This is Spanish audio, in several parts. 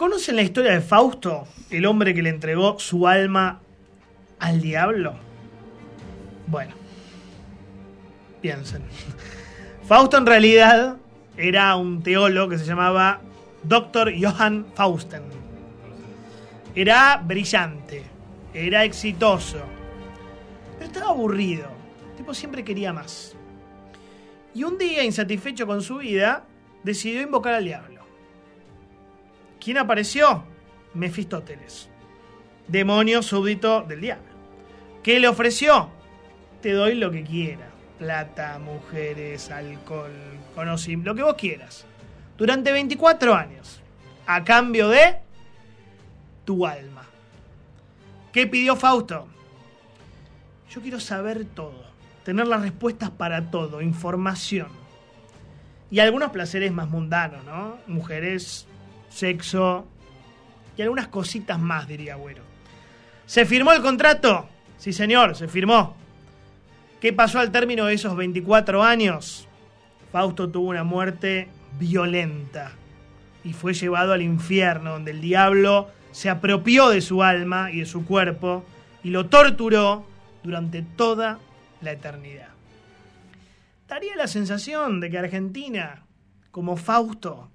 ¿Conocen la historia de Fausto, el hombre que le entregó su alma al diablo? Bueno, piensen. Fausto en realidad era un teólogo que se llamaba Dr. Johann Fausten. Era brillante, era exitoso, pero estaba aburrido. El tipo siempre quería más. Y un día, insatisfecho con su vida, decidió invocar al diablo. ¿Quién apareció? Mefistóteles, demonio súbdito del diablo. ¿Qué le ofreció? Te doy lo que quieras. Plata, mujeres, alcohol, conocimiento, lo que vos quieras. Durante 24 años. A cambio de tu alma. ¿Qué pidió Fausto? Yo quiero saber todo. Tener las respuestas para todo. Información. Y algunos placeres más mundanos, ¿no? Mujeres, sexo y algunas cositas más, diría Agüero. ¿Se firmó el contrato? Sí, señor, se firmó. ¿Qué pasó al término de esos 24 años? Fausto tuvo una muerte violenta y fue llevado al infierno, donde el diablo se apropió de su alma y de su cuerpo y lo torturó durante toda la eternidad. Daría la sensación de que Argentina, como Fausto,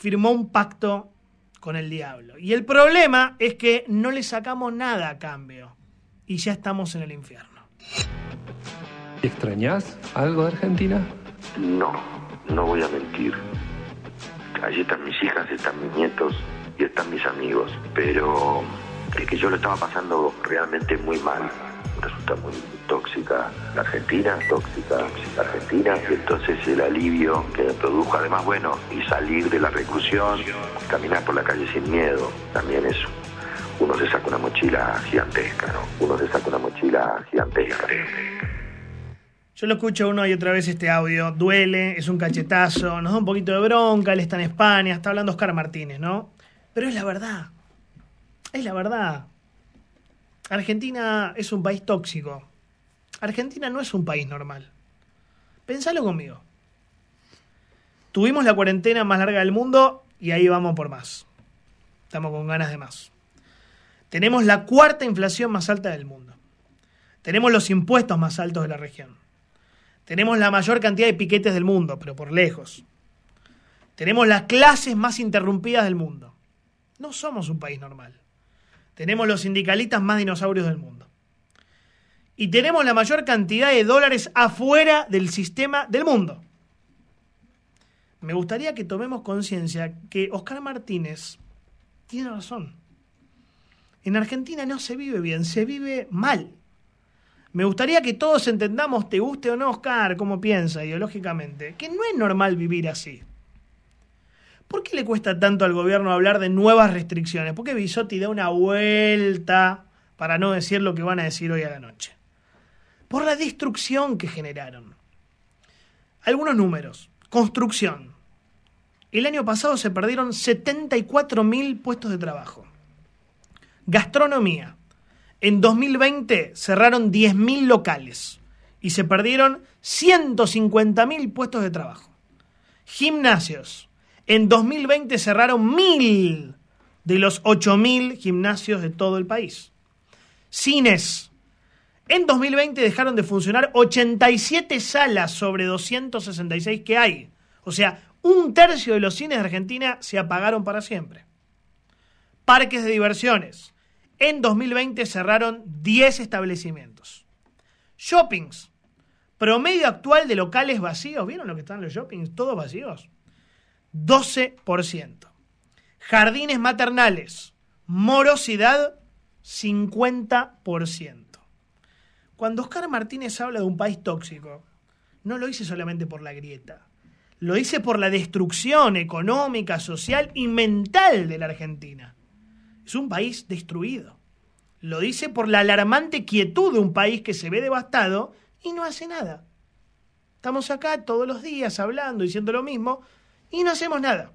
firmó un pacto con el diablo. Y el problema es que no le sacamos nada a cambio y ya estamos en el infierno. ¿Extrañás algo de Argentina? No, no voy a mentir. Allí están mis hijas, están mis nietos y están mis amigos. Pero es que yo lo estaba pasando realmente muy mal. Resulta muy tóxica la Argentina, tóxica, tóxica Argentina. Y entonces el alivio que produjo, además, bueno, y salir de la reclusión, caminar por la calle sin miedo, también es uno se saca una mochila gigantesca, ¿no? Uno se saca una mochila gigantesca. Yo lo escucho una y otra vez este audio, duele, es un cachetazo, nos da un poquito de bronca, él está en España, está hablando Oscar Martínez, ¿no? Pero es la verdad, es la verdad. Argentina es un país tóxico. Argentina no es un país normal. Pensalo conmigo. Tuvimos la cuarentena más larga del mundo y ahí vamos por más. Estamos con ganas de más. Tenemos la cuarta inflación más alta del mundo. Tenemos los impuestos más altos de la región. Tenemos la mayor cantidad de piquetes del mundo, pero por lejos. Tenemos las clases más interrumpidas del mundo. No somos un país normal. Tenemos los sindicalistas más dinosaurios del mundo. Y tenemos la mayor cantidad de dólares afuera del sistema del mundo. Me gustaría que tomemos conciencia que Oscar Martínez tiene razón. En Argentina no se vive bien, se vive mal. Me gustaría que todos entendamos, te guste o no, Oscar, cómo piensa ideológicamente, que no es normal vivir así. ¿Por qué le cuesta tanto al gobierno hablar de nuevas restricciones? ¿Por qué Bisotti da una vuelta para no decir lo que van a decir hoy a la noche? Por la destrucción que generaron. Algunos números. Construcción. El año pasado se perdieron 74.000 puestos de trabajo. Gastronomía. En 2020 cerraron 10.000 locales y se perdieron 150.000 puestos de trabajo. Gimnasios. En 2020 cerraron 1.000 de los 8.000 gimnasios de todo el país. Cines. En 2020 dejaron de funcionar 87 salas sobre 266 que hay. O sea, un tercio de los cines de Argentina se apagaron para siempre. Parques de diversiones. En 2020 cerraron 10 establecimientos. Shoppings. Promedio actual de locales vacíos. ¿Vieron lo que están los shoppings? Todos vacíos. 12%. Jardines maternales. Morosidad. 50%. Cuando Oscar Martínez habla de un país tóxico, no lo dice solamente por la grieta. Lo dice por la destrucción económica, social y mental de la Argentina. Es un país destruido. Lo dice por la alarmante quietud de un país que se ve devastado y no hace nada. Estamos acá todos los días hablando, diciendo lo mismo, y no hacemos nada.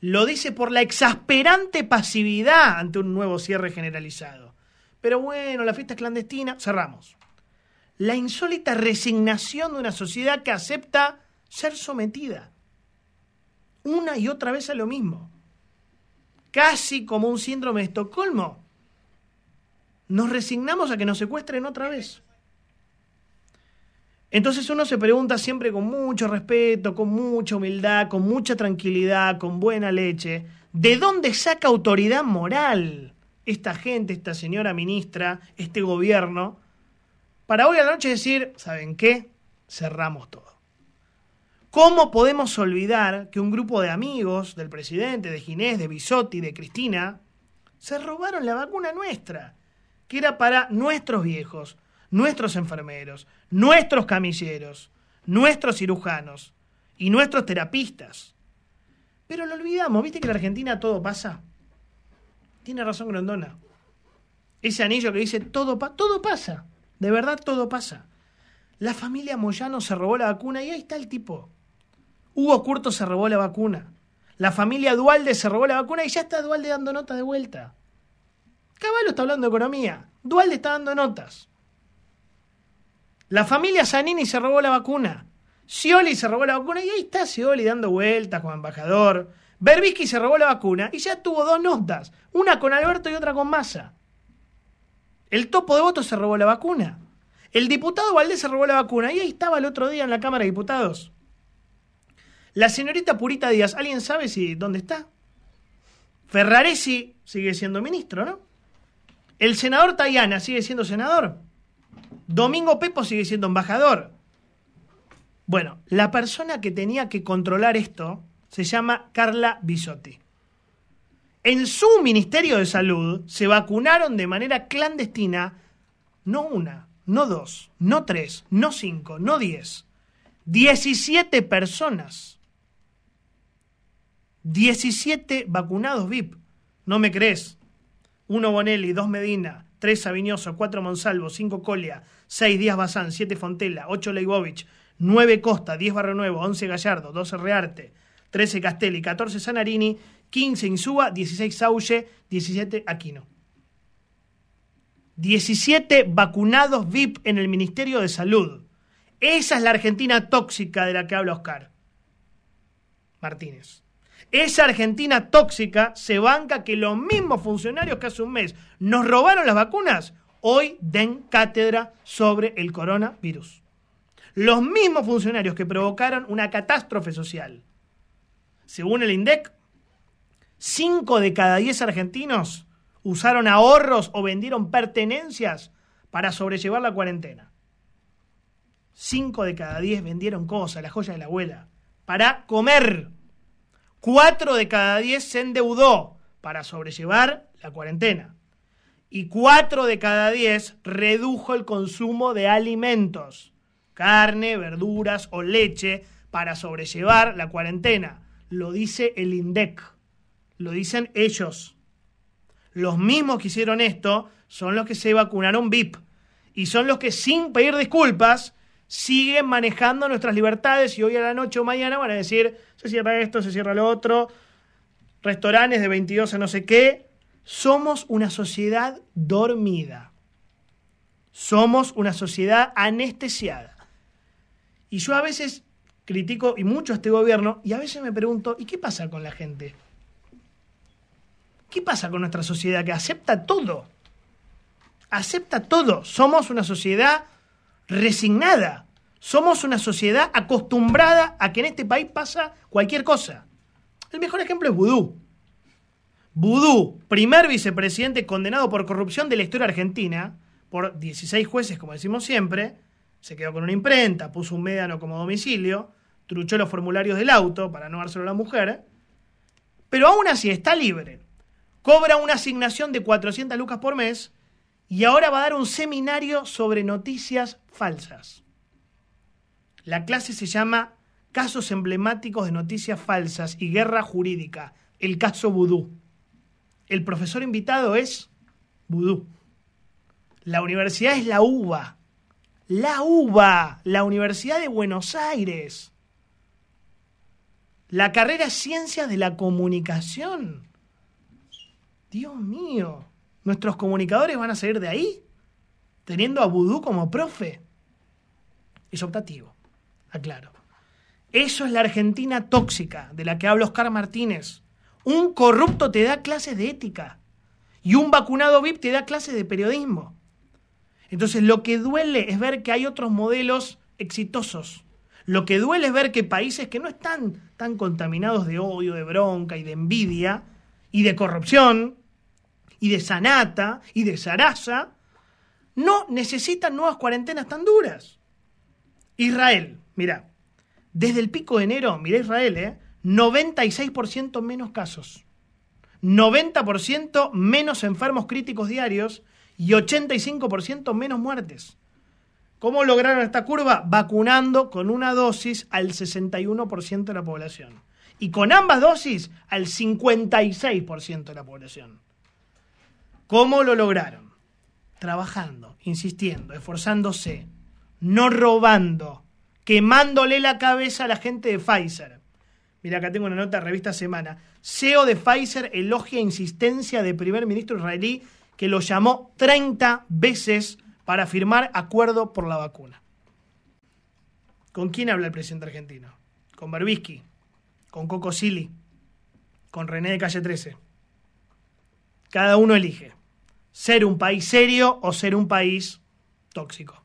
Lo dice por la exasperante pasividad ante un nuevo cierre generalizado. Pero bueno, la fiesta es clandestina, cerramos. La insólita resignación de una sociedad que acepta ser sometida. Una y otra vez a lo mismo. casi como un síndrome de Estocolmo, nos resignamos a que nos secuestren otra vez. Entonces uno se pregunta siempre con mucho respeto, con mucha humildad, con mucha tranquilidad, con buena leche, ¿de dónde saca autoridad moral esta gente, esta señora ministra, este gobierno, para hoy a la noche decir, ¿saben qué? Cerramos todo. ¿Cómo podemos olvidar que un grupo de amigos del presidente, de Ginés, de Bisotti, de Cristina, se robaron la vacuna nuestra, que era para nuestros viejos, nuestros enfermeros, nuestros camilleros, nuestros cirujanos y nuestros terapistas? Pero lo olvidamos, ¿viste que en la Argentina todo pasa? Tiene razón Grondona. Ese anillo que dice todo, todo pasa. De verdad todo pasa. La familia Moyano se robó la vacuna y ahí está el tipo. Hugo Curto se robó la vacuna. La familia Dualde se robó la vacuna y ya está Dualde dando notas de vuelta. Caballo está hablando de economía. Dualde está dando notas. La familia Zanini se robó la vacuna. Scioli se robó la vacuna y ahí está Scioli dando vueltas como embajador. Berbisky se robó la vacuna y ya tuvo dos notas, una con Alberto y otra con Massa. El topo de votos se robó la vacuna. El diputado Valdés se robó la vacuna y ahí estaba el otro día en la Cámara de Diputados. La señorita Purita Díaz, ¿alguien sabe si dónde está? Ferraresi sigue siendo ministro, ¿no? El senador Tayana sigue siendo senador. Domingo Pepo sigue siendo embajador. Bueno, la persona que tenía que controlar esto se llama Carla Bisotti. En su Ministerio de Salud se vacunaron de manera clandestina no una, no dos, no tres, no cinco, no diez, diecisiete personas. Diecisiete vacunados VIP. ¿No me crees? Uno Bonelli, dos Medina, tres Sabiñoso, cuatro Monsalvo, cinco Colia, seis Díaz Bazán, siete Fontela, ocho Leibovich, nueve Costa, diez Barrio Nuevo, once Gallardo, doce Rearte, 13 Castelli, 14 Sanarini, 15 Insúa, 16 Saulle, 17 Aquino. 17 vacunados VIP en el Ministerio de Salud. Esa es la Argentina tóxica de la que habla Oscar Martínez. Esa Argentina tóxica se banca que los mismos funcionarios que hace un mes nos robaron las vacunas, hoy den cátedra sobre el coronavirus. Los mismos funcionarios que provocaron una catástrofe social, según el INDEC, 5 de cada 10 argentinos usaron ahorros o vendieron pertenencias para sobrellevar la cuarentena. 5 de cada 10 vendieron cosas, la joya de la abuela, para comer. 4 de cada 10 se endeudó para sobrellevar la cuarentena. Y 4 de cada 10 redujo el consumo de alimentos, carne, verduras o leche para sobrellevar la cuarentena lo dice el INDEC, lo dicen ellos. Los mismos que hicieron esto son los que se vacunaron VIP y son los que sin pedir disculpas siguen manejando nuestras libertades y hoy a la noche o mañana van a decir se cierra esto, se cierra lo otro, restaurantes de 22 a no sé qué. Somos una sociedad dormida. Somos una sociedad anestesiada. Y yo a veces critico y mucho a este gobierno y a veces me pregunto, ¿y qué pasa con la gente? ¿Qué pasa con nuestra sociedad que acepta todo? Acepta todo. Somos una sociedad resignada. Somos una sociedad acostumbrada a que en este país pasa cualquier cosa. El mejor ejemplo es Vudú. Vudú, primer vicepresidente condenado por corrupción de la historia argentina, por 16 jueces, como decimos siempre, se quedó con una imprenta, puso un médano como domicilio, truchó los formularios del auto para no dárselo a la mujer, pero aún así está libre. Cobra una asignación de 400 lucas por mes y ahora va a dar un seminario sobre noticias falsas. La clase se llama Casos emblemáticos de noticias falsas y guerra jurídica, el caso Vudú. El profesor invitado es Vudú. La universidad es la UBA. La UBA, la Universidad de Buenos Aires. La carrera Ciencias de la Comunicación. Dios mío, ¿nuestros comunicadores van a salir de ahí? Teniendo a Vudú como profe. Es optativo, aclaro. Eso es la Argentina tóxica de la que habla Oscar Martínez. Un corrupto te da clases de ética. Y un vacunado VIP te da clases de periodismo. Entonces lo que duele es ver que hay otros modelos exitosos. Lo que duele es ver que países que no están tan contaminados de odio, de bronca y de envidia y de corrupción y de sanata y de zaraza, no necesitan nuevas cuarentenas tan duras. Israel, mira, desde el pico de enero, mira Israel, ¿eh? 96% menos casos, 90% menos enfermos críticos diarios y 85% menos muertes. ¿Cómo lograron esta curva? Vacunando con una dosis al 61% de la población. Y con ambas dosis al 56% de la población. ¿Cómo lo lograron? Trabajando, insistiendo, esforzándose, no robando, quemándole la cabeza a la gente de Pfizer. Mira, acá tengo una nota de revista Semana. CEO de Pfizer elogia insistencia del primer ministro israelí que lo llamó 30 veces para firmar acuerdo por la vacuna. ¿Con quién habla el presidente argentino? Con Berbisky, con Coco Silly, con René de Calle 13. Cada uno elige ser un país serio o ser un país tóxico.